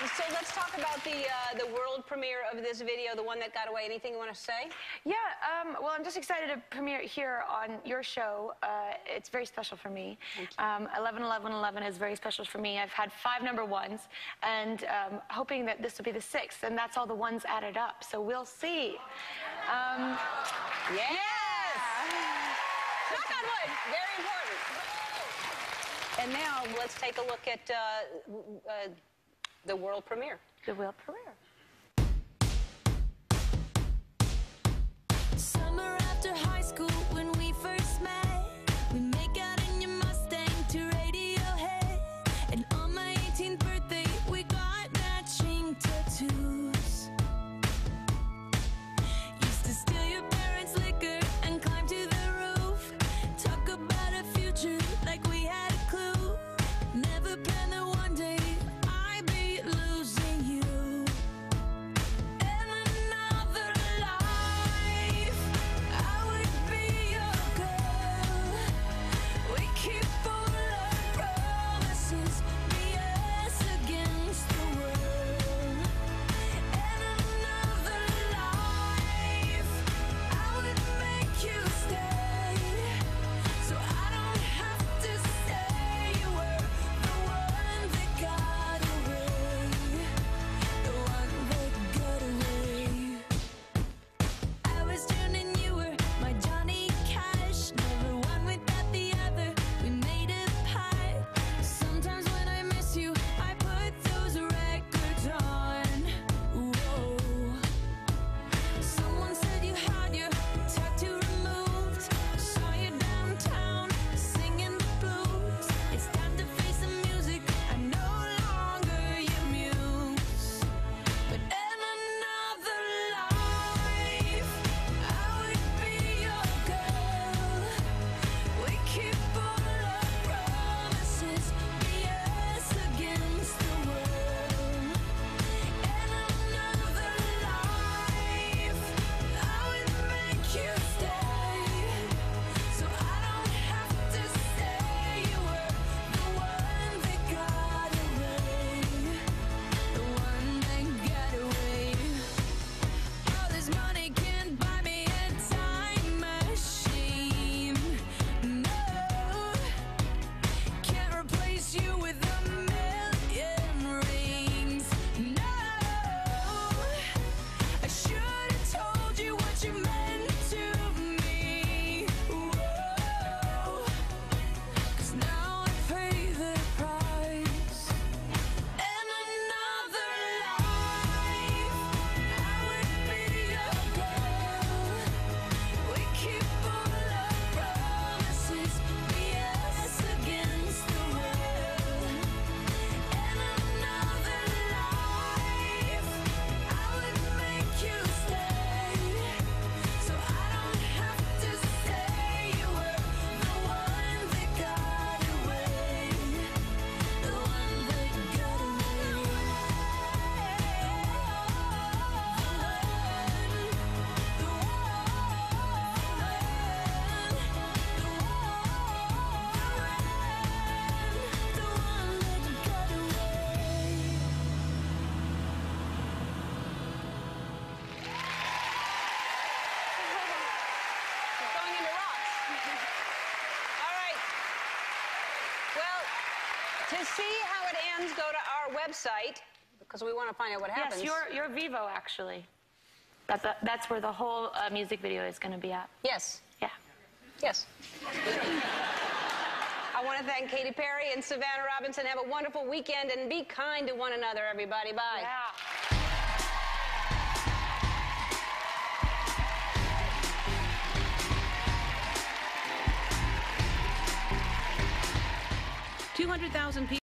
So let's talk about the uh, the world premiere of this video, the one that got away. Anything you want to say? Yeah, um, well, I'm just excited to premiere it here on your show. Uh, it's very special for me. Um, 11 11 11 is very special for me. I've had five number ones, and um, hoping that this will be the sixth, and that's all the ones added up. So we'll see. Um, yes! Knock on wood. Very important. And now let's take a look at uh, uh, the world premiere. The world premiere. To see how it ends, go to our website because we want to find out what happens. Yes, your your Vevo actually. That, that, that's where the whole uh, music video is going to be at. Yes. Yeah. Yes. I want to thank Katy Perry and Savannah Robinson. Have a wonderful weekend and be kind to one another, everybody. Bye. Yeah. Two hundred thousand people.